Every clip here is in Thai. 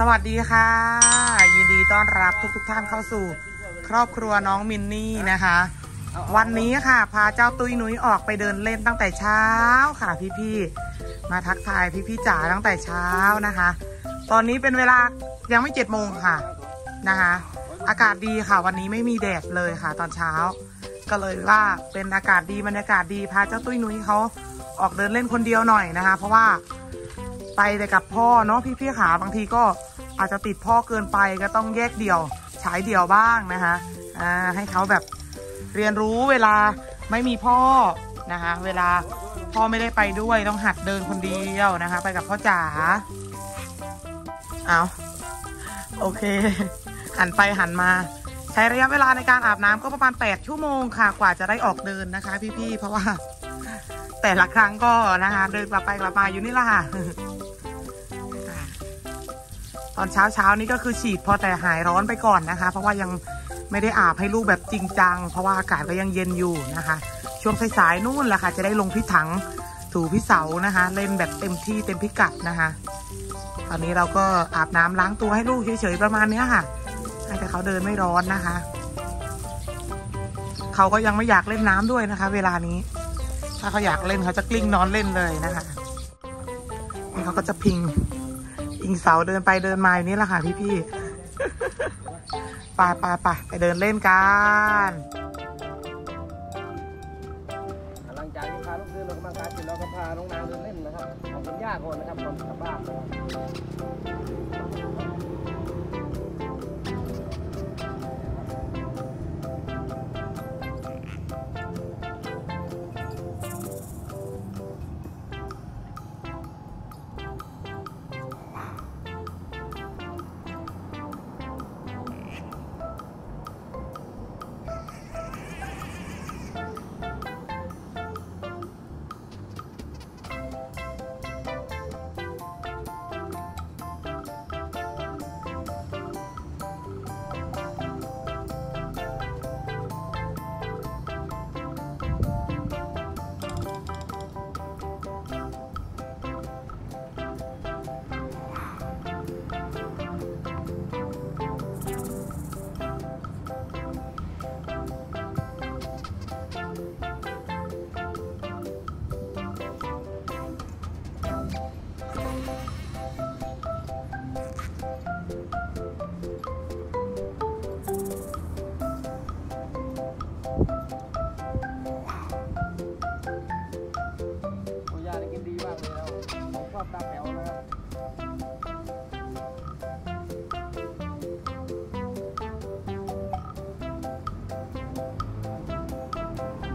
สวัสดีค่ะ ยินดีต้อนรับทุกทุกท่านเข้าสู่ ครอบครัวน้องมินนี่นะคะ วันนี้ค่ะ พาเจ้าตุ้ยนุ้ยออกไปเดินเล่นตั้งแต่เช้าค่ะพี่ๆมาทักทายพี่ๆจ๋าตั้งแต่เช้านะคะ ตอนนี้เป็นเวลายังไม่เจ็ดโมงค่ะนะคะ อากาศดีค่ะวันนี้ไม่มีแดดเลยค่ะ ตอนเช้า ก็เลยว่าเป็นอากาศดีบรรยากาศดีพาเจ้าตุ้ยนุ้ยเขาออกเดินเล่นคนเดียวหน่อยนะคะ เพราะว่าไปแต่กับพ่อเนาะพี่ๆขาบางทีก็ อาจจะติดพ่อเกินไปก็ต้องแยกเดี่ยวฉายเดี่ยวบ้างนะคะอ่าให้เขาแบบเรียนรู้เวลาไม่มีพ่อนะคะเวลาพ่อไม่ได้ไปด้วยต้องหัดเดินคนเดียวนะคะ ไปกับพ่อจ๋าเอาโอเค หันไปหันมา ใช้ระยะเวลาในการอาบน้ำก็ประมาณ 8 ชั่วโมงค่ะ กว่าจะได้ออกเดินนะคะ พี่ๆเพราะว่า แต่ละครั้งก็นะคะ เดินกลับไปกลับมาอยู่นี่แหละค่ะ ตอนเช้าเช้านี้ก็คือฉีดพอแต่หายร้อนไปก่อนนะคะ เพราะว่ายังไม่ได้อาบให้ลูกแบบจริงจัง เพราะว่าอากาศก็ยังเย็นอยู่นะคะ ช่วงสายๆนู่นแหละค่ะ จะได้ลงพิถังถูพิเสานะคะ เล่นแบบเต็มที่เต็มพิกัดนะคะ ตอนนี้เราก็อาบน้ำล้างตัวให้ลูกเฉยๆประมาณเนี้ยค่ะให้แต่เขาเดินไม่ร้อนนะคะ เขาก็ยังไม่อยากเล่นน้ำด้วยนะคะ เวลานี้ ถ้าเขาอยากเล่นเขาจะกลิ้งนอนเล่นเลยนะคะเขาก็จะพิง อิงเสาเดินไปเดินมาอยู่นี่แหละค่ะพี่ๆไปไปไปไปเดินเล่นกันหลังจากที่พาลูกเดินเรากำลังกายเสร็จเราก็พาน้องนางเดินเล่นนะครับ ขอบคุณย่าก่อนนะครับก่อนกลับบ้านนะครับ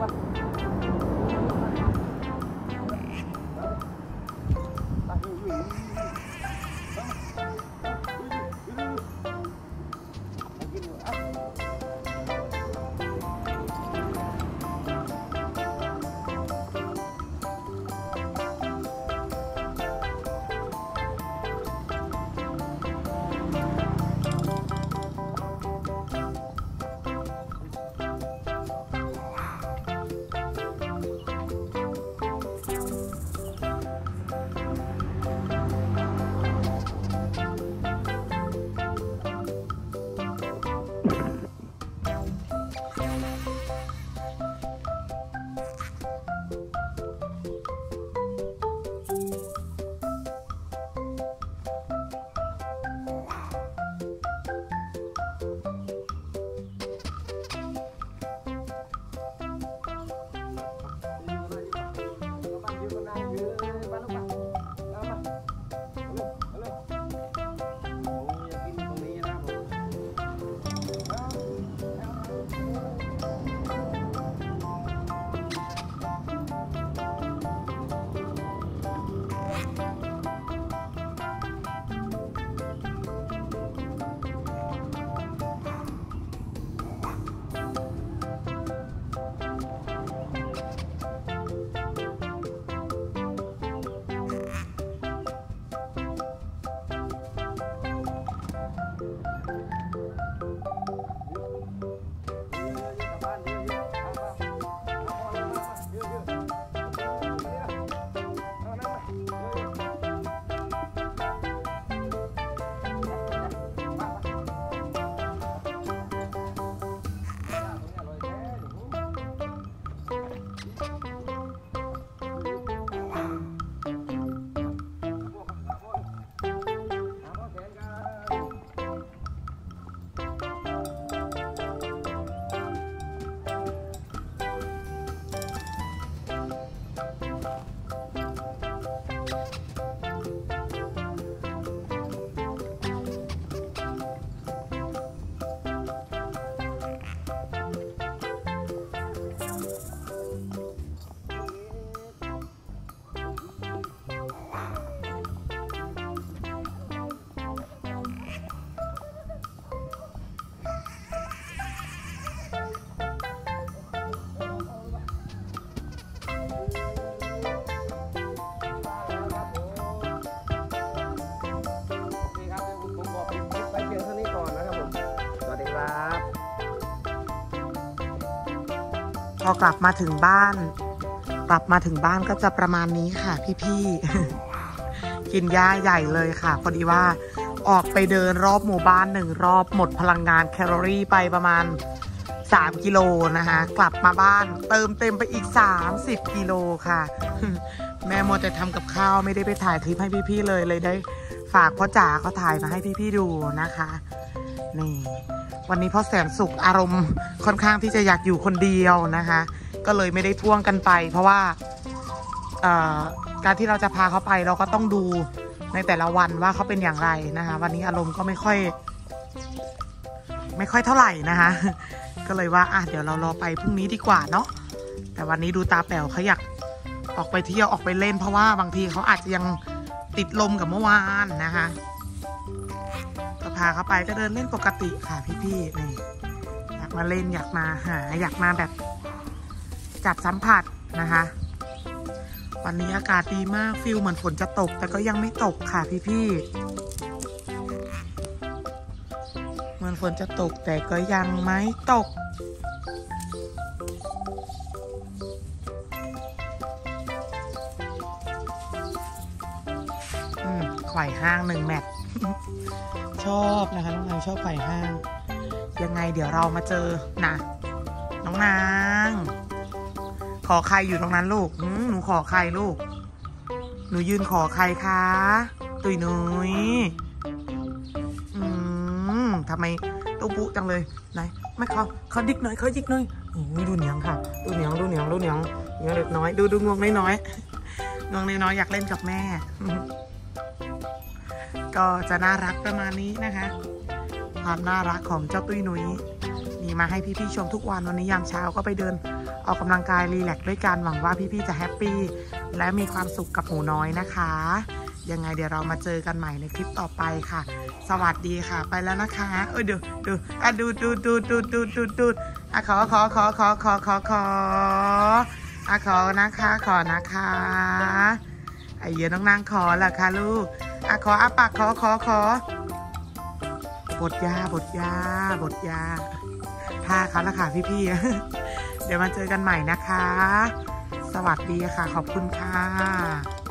มา พอกลับมาถึงบ้าน กลับมาถึงบ้านก็จะประมาณนี้ค่ะพี่ๆ กินหญ้าใหญ่เลยค่ะ พอดีว่าออกไปเดินรอบหมู่บ้านหนึ่งรอบหมดพลังงานแคลอรี่ไปประมาณ 3 กิโลนะคะกลับมาบ้านเติมเต็มไปอีก 30 กิโลค่ะ แม่โมวแต่ทำกับข้าวไม่ได้ไปถ่ายคลิปให้พี่ๆเลยเลยได้ฝากพ่อจ๋าเขาถ่ายมาให้พี่ๆดูนะคะ นี่ วันนี้พ่อแสนสุขอารมณ์ค่อนข้างที่จะอยากอยู่คนเดียวนะคะ ก็เลยไม่ได้พ่วงกันไป เพราะว่าการที่เราจะพาเขาไปเราก็ต้องดูในแต่ละวันว่าเขาเป็นอย่างไรนะคะ วันนี้อารมณ์ก็ไม่ค่อย ไม่ค่อยเท่าไหร่นะคะ ก็เลยว่าอะเดี๋ยวเรารอไปพรุ่งนี้ดีกว่าเนาะแต่วันนี้ดูตาแป๋วเขาอยากออกไปเที่ยวออกไปเล่น เพราะว่าบางทีเขาอาจจะยังติดลมกับเมื่อวานนะคะาเขาไปก็เดินเล่นปกติค่ะพี่ๆนี่อยากมาเล่นอยากมาหาอยากมาแบบจับสัมผัสนะคะ วันนี้อากาศดีมากฟิลเหมือนฝนจะตก แต่ก็ยังไม่ตกค่ะพี่ๆเหมือนฝนจะตกแต่ก็ยังไม่ตกอืมไขว่ห้างหนึ่งแมตช์ ชอบนะคะน้องนางชอบไขว่ห้าง ยังไงเดี๋ยวเรามาเจอนะน้องนาง ขอใครอยู่ตรงนั้นลูกหนูขอใครลูก หนูยืนขอใครคะ ตุยนุ้ยอืมทำไมตุ๊บุจังเลยไหนไม่เขาเขาดิกหน่อยเขาดิกหน่อยโอ้ยดูเหนียงค่ะ ดูเหนียงดูเหนียงดูเหนียงเหนียงเด็กน้อย ดูดูงวงน้อยๆงวงน้อยๆอยากเล่นกับแม่ ก็จะน่ารักประมาณนี้นะคะ ความน่ารักของเจ้าตุ้ยนุ้ยมีมาให้พี่ๆชมทุกวันวันนี้ยามเช้าก็ไปเดิน ออกกำลังกาย relax ด้วยกันหวังว่าพี่ๆจะ happy และมีความสุขกับหมูน้อยนะคะ ยังไงเดี๋ยวเรามาเจอกันใหม่ในคลิปต่อไปค่ะ สวัสดีค่ะ ไปแล้วนะคะ เออดูดูอะดูดูดูดูดูดูดูอะขอขอขอขอขอขอขออะขอนะคะ ขอนะคะไอ้เหี้ยน้องนางขอละค่ะลูก อะขออะปากขอขอขอบทยาบทยาบทยาท่าเขาละค่ะพี่ๆ เดี๋ยวมาเจอกันใหม่นะคะ สวัสดีค่ะ ขอบคุณค่ะ